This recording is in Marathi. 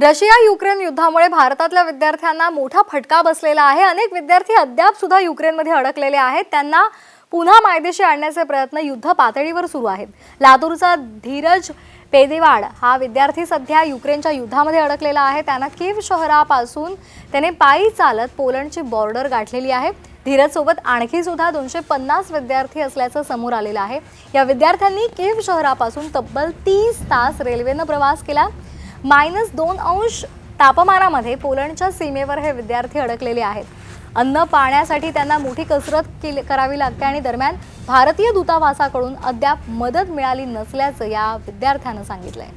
रशिया युक्रेन युद्धामुळे भारतातल्या विद्यार्थ्यांना मोठा फटका बसलेला आहे. अनेक विद्यार्थी अद्याप सुद्धा युक्रेनमध्ये अडकलेले आहेत. त्यांना पुन्हा मायदेशी आणण्याचे प्रयत्न युद्ध पातळीवर सुरू आहेत. लातूरचा धीरज पेदेवाड हा विद्यार्थी सध्या युक्रेनच्या युद्धामध्ये अडकलेला आहे. त्यांना केव शहरापासून त्याने पायी चालत पोलंडची बॉर्डर गाठलेली आहे. धीरजसोबत आणखी सुद्धा दोनशे पन्नास विद्यार्थी असल्याचं समोर आलेलं आहे. या विद्यार्थ्यांनी केव शहरापासून तब्बल तीस तास रेल्वेनं प्रवास केला. मायनस दोन अंश तापमानामध्ये पोलंडच्या सीमेवर हे विद्यार्थी अडकलेले आहेत. अन्न पाण्यासाठी त्यांना मोठी कसरत केली करावी लागते आणि दरम्यान भारतीय दूतावासाकडून अद्याप मदत मिळाली नसल्याचं या विद्यार्थ्यानं सांगितलंय.